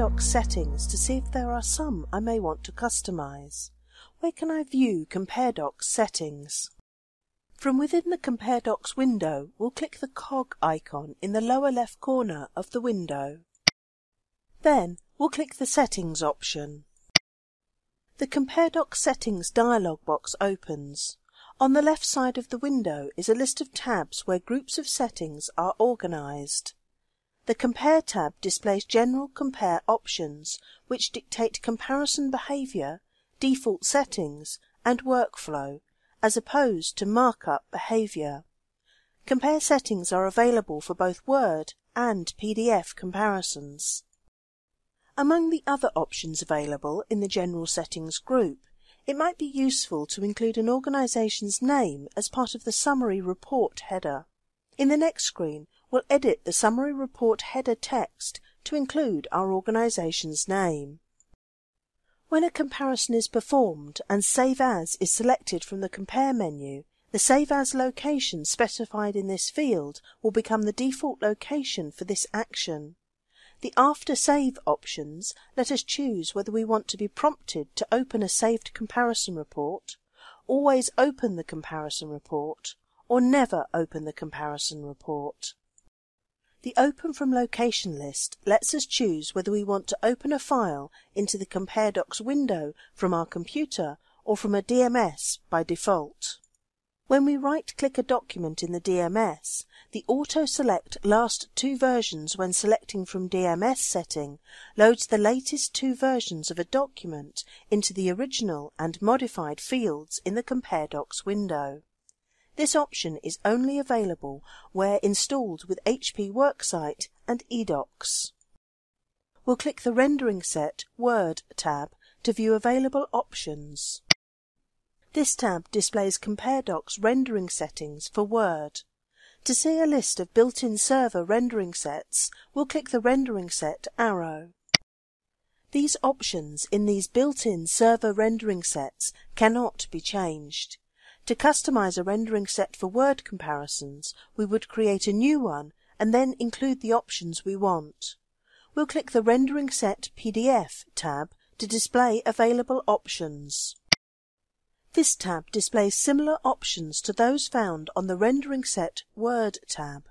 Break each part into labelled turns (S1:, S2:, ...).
S1: Docs settings to see if there are some I may want to customize. Where can I view compareDocs settings? From within the compareDocs window, we'll click the cog icon in the lower left corner of the window. Then we'll click the Settings option. The compareDocs Settings dialog box opens. On the left side of the window is a list of tabs where groups of settings are organized. The Compare tab displays general compare options, which dictate comparison behavior, default settings, and workflow, as opposed to markup behavior. Compare settings are available for both Word and PDF comparisons. Among the other options available in the General Settings group, it might be useful to include an organization's name as part of the summary report header. In the next screen, we'll edit the summary report header text to include our organization's name. When a comparison is performed and Save As is selected from the Compare menu, the Save As location specified in this field will become the default location for this action. The After Save options let us choose whether we want to be prompted to open a saved comparison report, always open the comparison report, or never open the comparison report. The Open from Location list lets us choose whether we want to open a file into the compareDocs window from our computer or from a DMS by default. When we right-click a document in the DMS, the Auto-Select Last Two Versions when selecting from DMS setting loads the latest two versions of a document into the original and modified fields in the compareDocs window. This option is only available where installed with HP Worksite and eDocs. We'll click the Rendering Set Word tab to view available options. This tab displays CompareDoc's rendering settings for Word. To see a list of built-in server rendering sets, we'll click the Rendering Set arrow. These options in these built-in server rendering sets cannot be changed. To customize a rendering set for word comparisons, we would create a new one and then include the options we want. We'll click the Rendering Set PDF tab to display available options. This tab displays similar options to those found on the Rendering Set Word tab.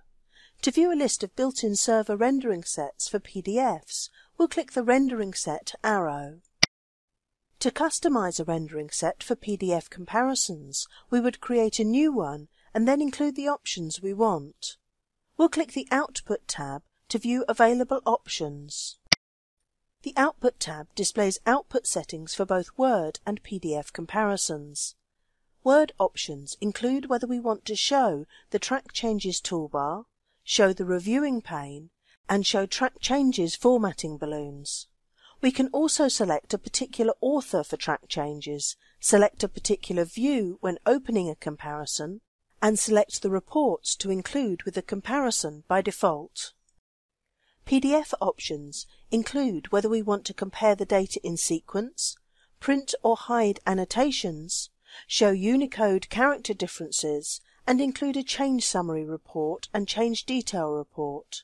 S1: To view a list of built-in server rendering sets for PDFs, we'll click the Rendering Set arrow. To customize a rendering set for PDF comparisons, we would create a new one and then include the options we want. We'll click the Output tab to view available options. The Output tab displays output settings for both Word and PDF comparisons. Word options include whether we want to show the Track Changes toolbar, show the reviewing pane, and show Track Changes formatting balloons. We can also select a particular author for track changes, select a particular view when opening a comparison, and select the reports to include with the comparison by default. PDF options include whether we want to compare the data in sequence, print or hide annotations, show Unicode character differences, and include a change summary report and change detail report.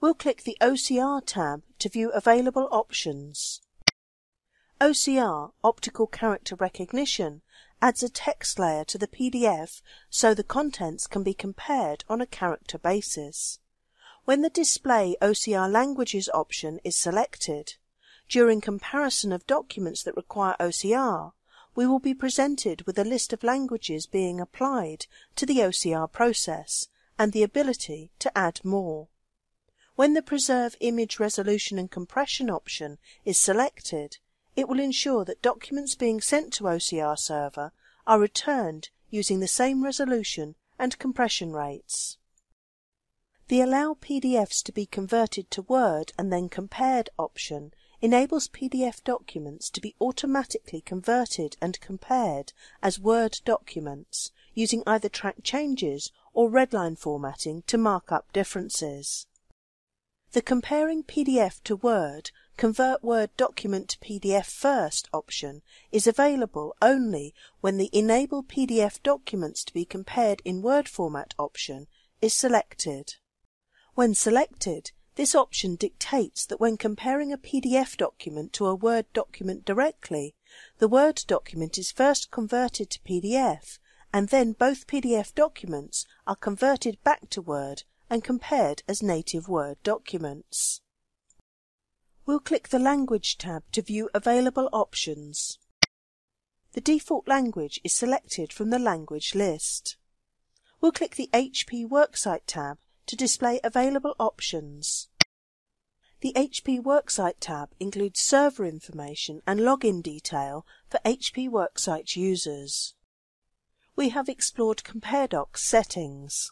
S1: We'll click the OCR tab to view available options. OCR, Optical Character Recognition, adds a text layer to the PDF so the contents can be compared on a character basis. When the Display OCR Languages option is selected, during comparison of documents that require OCR, we will be presented with a list of languages being applied to the OCR process and the ability to add more. When the Preserve Image Resolution and Compression option is selected, it will ensure that documents being sent to OCR Server are returned using the same resolution and compression rates. The Allow PDFs to be converted to Word and then compared option enables PDF documents to be automatically converted and compared as Word documents using either track changes or redline formatting to mark up differences. The Comparing PDF to Word, Convert Word document to PDF first option is available only when the Enable PDF documents to be compared in Word format option is selected. When selected, This option dictates that when comparing a PDF document to a Word document directly, the Word document is first converted to PDF and then both PDF documents are converted back to Word and compared as native Word documents. We'll click the Language tab to view available options. The default language is selected from the language list. We'll click the HP Worksite tab to display available options. The HP Worksite tab includes server information and login detail for HP Worksite users. We have explored compareDocs settings.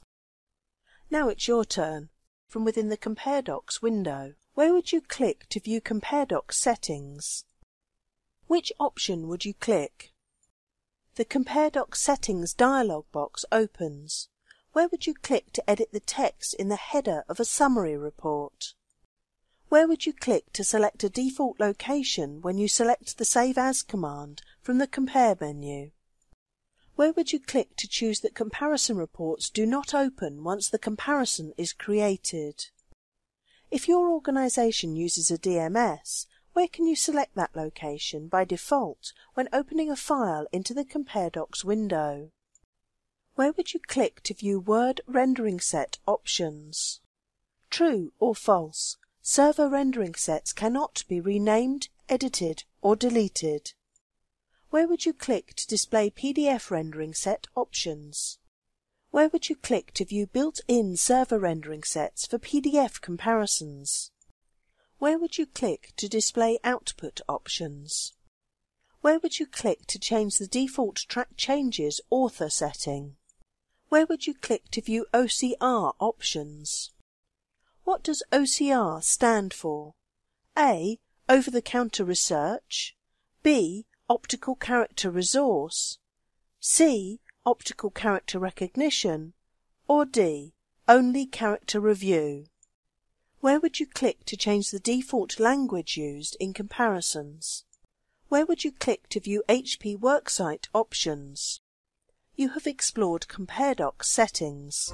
S1: Now it's your turn. From within the compareDocs window, where would you click to view compareDocs settings? Which option would you click? The compareDocs settings dialog box opens. Where would you click to edit the text in the header of a summary report? Where would you click to select a default location when you select the Save As command from the Compare menu? Where would you click to choose that comparison reports do not open once the comparison is created? If your organization uses a DMS, where can you select that location by default when opening a file into the compareDocs window? Where would you click to view Word rendering set options? True or false, Server rendering sets cannot be renamed, edited, or deleted. Where would you click to display PDF rendering set options? Where would you click to view built-in server rendering sets for PDF comparisons? Where would you click to display output options? Where would you click to change the default track changes author setting? Where would you click to view OCR options? What does OCR stand for? A. Over-the-counter research. B. Optical character resource. C. Optical character recognition. Or D. Only character review. Where would you click to change the default language used in comparisons? Where would you click to view HP Worksite options? You have explored compareDocs settings.